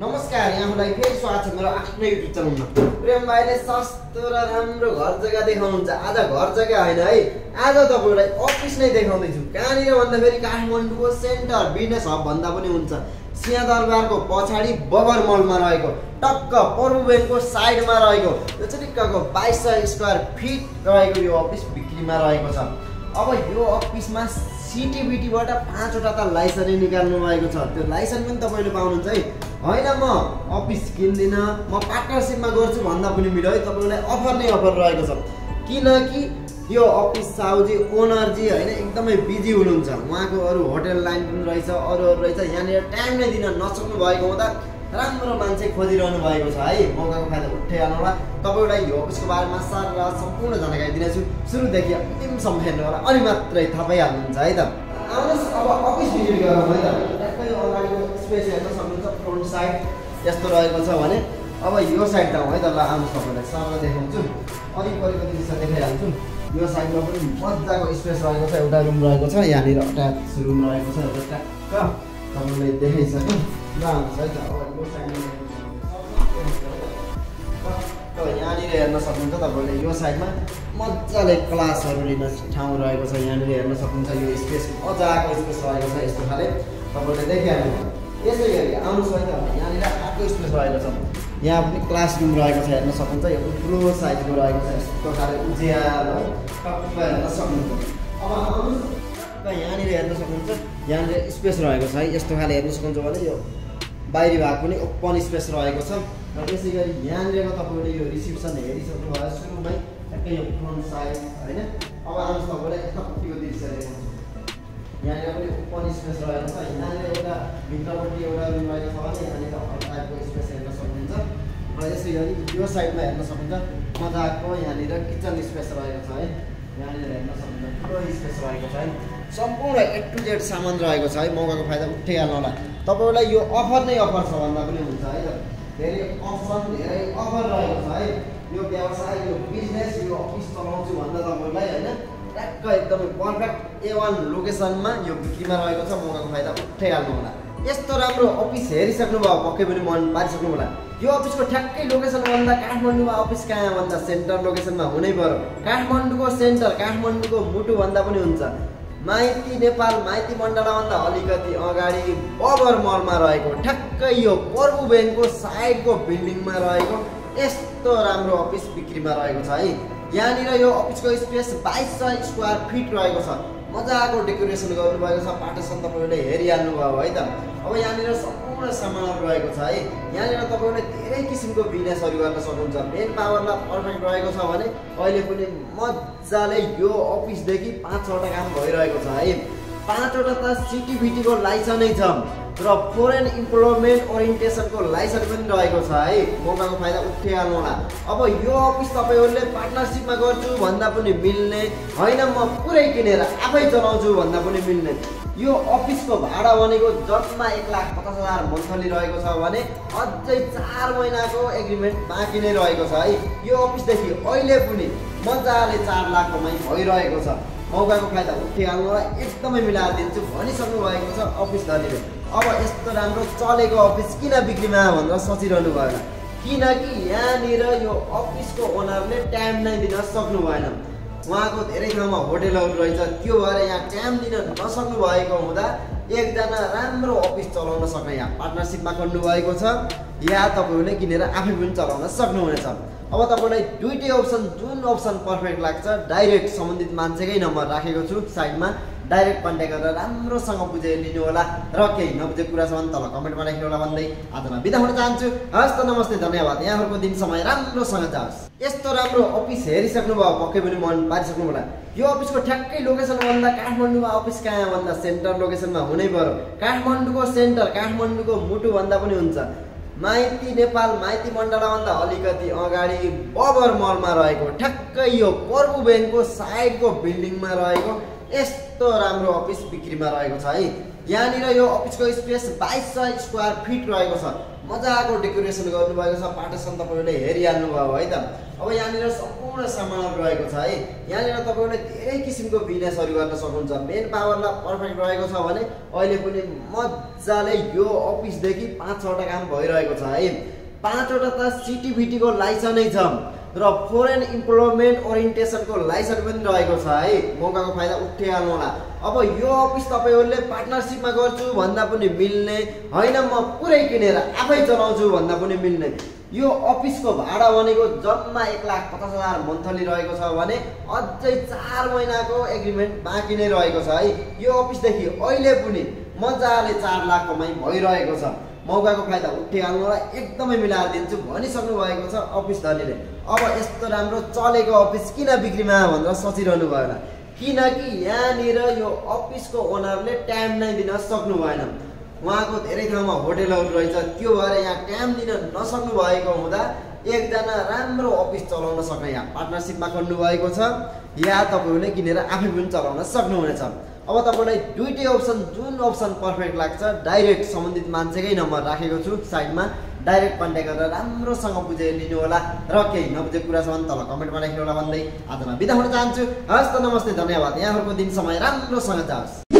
नमस्कार यहाँलाई फेरि स्वागत छ मेरो आफ्नै युट्युब च्यानलमा। प्रेम भाइले सस्तो र राम्रो घर जग्गा देखाउनुहुन्छ। आज घर जग्गा होइन है। आज तपाईँलाई अफिस नै देखाउँदैछु। कहाँनिर भन्दाखेरि काठमाडौँको सेन्टर बिजनेस हब भन्दा पनि हुन्छ। सिंहदरबारको पछाडि बबर मलमा रहेको टक्क प्रभु ब्याङ्कको साइडमा रहेको यो चाहिँ टिक्कको बाइस सय स्क्वायर फिट रहेको यो अफिस बिक्रीमा रहेको छ। अब यो अफिसमा सिटिबिटीबाट पाँचवटा त लाइसेन्स निकाल्नु भएको छ। त्यो लाइसेन्स पनि तपाईँले पाउनुहुन्छ है। होइन म अफिस किन्दिनँ म पार्टनरसिपमा गर्छु भन्दा पनि मिल्यो। है तपाईँलाई अफर नै अफर रहेको छ। किनकि यो अफिस साउजी ओनरजी होइन एकदमै बिजी हुनुहुन्छ। उहाँको अरू होटेल लाइन पनि रहेछ अरू अरू रहेछ। यहाँनिर टाइम नै दिन नसक्नु भएको हुँदा राम्रो मान्छे खोजिरहनु भएको छ। है मौकाको फाइदा उठाइहाल्नु होला तपाईँलाई यो अफिसको बारेमा सारा सम्पूर्ण जानकारी दिनेछु। सुरुदेखि अन्तिमसम्म हेर्नु होला अनि मात्रै थाहा पाइहाल्नुहुन्छ है त। आउनुहोस् अब अफिस भिजिट गरौँ है त। स्पेस हेर्न सक्नुहुन्छ फ्रन्ट साइड यस्तो रहेको छ भने अब यो साइड जाउँ है त ल आउनुहोस् तपाईँलाई सरलाई देखाउँछु। अलिकति दिशा देखाइहाल्छु। यो साइडमा पनि मजाको स्पेस रहेको छ एउटा रुम रहेको छ यहाँनिर अट्याच रुम रहेको छ एउटा ट्याक्क तपाईँले देखाइसक्यो ल आउनुहोस् है त यो यहाँनिर हेर्न सक्नुहुन्छ तपाईँले यो साइडमा मजाले क्लासहरू लिन ठाउँ रहेको छ यहाँनिर हेर्न सक्नुहुन्छ यो स्पेस मजाको स्पेस रहेको छ यस्तो खाले तपाईँले देखिहाल्नु यसै गरी आउनुहोस् है त। यहाँनिर अर्को स्पेस रहेको छ यहाँ पनि क्लासरुम रहेको छ हेर्न सक्नुहुन्छ। यो ठुलो साइजको रहेको छ। यस्तो खाले उज्यालो है। हेर्न सक्नुहुन्छ। अब आउनुहोस्। यहाँनिर हेर्न सक्नुहुन्छ। यहाँनिर स्पेस रहेको छ है। यस्तो खाले हेर्न सक्नुहुन्छ भने यो बाहिरी भाग पनि ओपन स्पेस रहेको छ। र त्यसै गरी यहाँनिर तपाईँले यो रिसिप्सन हेरिसक्नु भयो सुरुमै। ठ्याक्कै यो फ्रन्ट साइड होइन? अब आउनुहोस् तपाईँलाई यतापट्टिको दृश्य देखाउँछु। यहाँनिर पनि ओपन स्पेस रहेको छ। यहाँनिर भित्रपट्टि एउटा रहेको छ भने यहाँनिर टाइपको स्पेस हेर्न सक्नुहुन्छ र यसै गरी यो साइडमा हेर्न सक्नुहुन्छ मजाको यहाँनिर किचन स्पेस रहेको छ है। यहाँनिर हेर्न सक्नुहुन्छ ठुलो स्पेस रहेको छ है। सम्पूर्ण ए टु जेड सामान रहेको छ है। मौकाको फाइदा उठाइहाल्नु होला। तपाईँलाई यो अफर नै अफर छ भन्दा पनि हुन्छ है। धेरै अप्सन धेरै अफर रहेको छ है। यो व्यवसाय यो बिजनेस यो अफिस चलाउँछु भन्दा तपाईँलाई होइन ट्याक्क एकदमै पर्फेक्ट ए वान लोकेसनमा यो बिक्रीमा रहेको छ मौकाको फाइदा उठाइहाल्नु होला। यस्तो राम्रो अफिस हेरिसक्नु भयो पक्कै पनि मन पारिसक्नु होला। यो अफिसको ठ्याक्कै लोकेसन भन्दा काठमाडौँमा अफिस कहाँ भन्दा सेन्टर लोकेसनमा हुनै पर्यो। काठमाडौँको सेन्टर काठमाडौँको मुटु भन्दा पनि हुन्छ। माइती नेपाल माइती मण्डलाभन्दा अलिकति अगाडि बबर मलमा रहेको ठ्याक्कै यो प्रभु ब्याङ्कको साइडको बिल्डिङमा रहेको यस्तो राम्रो अफिस बिक्रीमा रहेको छ है। यहाँनिर यो अफिसको स्पेस बाइस सय स्क्वायर फिट रहेको छ। मजाको डेकोरेसन गर्नुभएको छ। पार्टिसन तपाईँले हेरिहाल्नु भयो है त? अब यहाँनिर सम्पूर्ण सामानहरू रहेको छ है? यहाँनिर तपाईँले धेरै किसिमको बिजनेसहरू गर्न सक्नुहुन्छ। मेन पावरलाई पर्फेक्ट रहेको छ भने अहिले पनि मजाले यो अफिसदेखि पाँच छवटा काम भइरहेको छ है? पाँचवटा त सिटिभिटीको लाइसेन्सै छ। र फोरेन इम्प्लोइमेन्ट ओरिएन्टेसनको लाइसेन्स पनि रहेको छ है। मौकाको फाइदा उठाइहाल्नु होला। अब यो अफिस तपाईँहरूले पार्टनरसिपमा गर्छु भन्दा पनि मिल्ने होइन। म पुरै किनेर आफै चलाउँछु भन्दा पनि मिल्ने। यो अफिसको भाडा भनेको जम्मा एक लाख पचास हजार मन्थली रहेको छ भने अझै चार महिनाको एग्रिमेन्ट बाँकी नै रहेको छ है। यो अफिसदेखि अहिले पनि मजाले चार लाख कमाइ भइरहेको छ। मौकाको फाइदा होला एकदमै मिलाएर दिन्छु भनिसक्नु भएको छ अफिस धनीले। अब यस्तो राम्रो चलेको अफिस किन बिक्रीमा भनेर सोचिरहनु भएन। किनकि यहाँनिर यो अफिसको ओनरले टाइम नै दिन सक्नु भएन उहाँको धेरै ठाउँमा होटेलहरू रहेछ। त्यो भएर यहाँ टाइम दिन नसक्नु भएको हुँदा एकजना राम्रो अफिस चलाउन सक्ने यहाँ पार्टनरसिपमा गर्नु भएको छ या तपाईँहरूले किनेर आफै पनि चलाउन सक्नुहुनेछ। अब तपाईँलाई दुइटै अप्सन जुन अप्सन पर्फेक्ट लाग्छ डाइरेक्ट सम्बन्धित मान्छेकै नम्बर राखेको छु साइडमा। डाइरेक्ट कन्ट्याक्ट गरेर राम्रोसँग बुझेर लिनु होला र केही नबुझेको कुरासम्म तल कमेन्टमा राख्नु होला भन्दै आजमा बिदा हुन चाहन्छु। हस् त नमस्ते धन्यवाद। यहाँहरूको दिन समय राम्रोसँग जाओस्। यस्तो राम्रो अफिस हेरिसक्नु भयो पक्कै पनि मन पारिसक्नु होला। यो अफिसको ठ्याक्कै लोकेसन भन्दा काठमाडौँमा अफिस कहाँ भन्दा सेन्टर लोकेसनमा हुनै पर्यो। काठमाडौँको सेन्टर काठमाडौँको मुटु भन्दा पनि हुन्छ। माइती नेपाल माइती मण्डलाभन्दा अलिकति अगाडि बबर मलमा रहेको ठ्याक्कै यो प्रभु ब्याङ्कको साइडको बिल्डिङमा रहेको। यस्तो राम्रो अफिस बिक्रीमा रहेको छ है। यहाँनिर यो अफिसको स्पेस बाइस सय स्क्वायर फिट रहेको छ। मजाको डेकोरेसन गर्नुभएको छ। पार्टेसन तपाईँहरूले हेरिहाल्नु भयो है त। अब यहाँनिर सम्पूर्ण सामानहरू रहेको छ है। यहाँनिर तपाईँहरूले धेरै किसिमको बिजनेसहरू गर्न सक्नुहुन्छ। मेन पावरलाई पर्फेक्ट रहेको छ भने अहिले पनि मजाले यो अफिसदेखि पाँच छवटा काम भइरहेको छ है। पाँचवटा त सिटिभिटीको लाइसेन्सै छ। र फोरेन इम्प्लोइमेन्ट ओरिएन्टेसनको लाइसेन्स पनि रहेको छ है। मौकाको फाइदा उठाइहाल्नु होला। अब यो अफिस तपाईँहरूले पार्टनरसिपमा गर्छु भन्दा पनि मिल्ने होइन। म पुरै किनेर आफै चलाउँछु भन्दा पनि मिल्ने। यो अफिसको भाडा भनेको जम्मा एक लाख पचास हजार मन्थली रहेको छ भने अझै चार महिनाको एग्रिमेन्ट बाँकी नै रहेको छ है। यो अफिसदेखि अहिले पनि मजाले चार लाख कमाइ भइरहेको छ। मौकाको फाइदा उठिहाल्नुलाई एकदमै मिलाएर दिन्छु भनिसक्नु भएको छ अफिस धनीले। अब यस्तो राम्रो चलेको अफिस किन बिक्रीमा भनेर सोचिरहनु भएन। किनकि यहाँनिर यो अफिसको ओनरले टाइम नै दिन सक्नु भएन। उहाँको धेरै ठाउँमा होटेलहरू रहेछ। त्यो भएर यहाँ टाइम दिन नसक्नु भएको हुँदा एकजना राम्रो अफिस चलाउन सक्ने यहाँ पार्टनरसिपमा खोल्नु भएको छ। या तपाईँहरूले किनेर आफै पनि चलाउन सक्नुहुनेछ। अब तपाईँलाई दुइटै अप्सन जुन अप्सन पर्फेक्ट लाग्छ डाइरेक्ट सम्बन्धित मान्छेकै नम्बर राखेको छु साइडमा। डाइरेक्ट कन्ट्याक्ट गरेर राम्रोसँग बुझेर लिनु होला। र केही नबुझेको भने तल कमेन्टमा लेख्नु होला भन्दै आजमा बिदा हुन चाहन्छु। हस् त नमस्ते धन्यवाद। यहाँहरूको दिन समय राम्रोसँग जाओस्।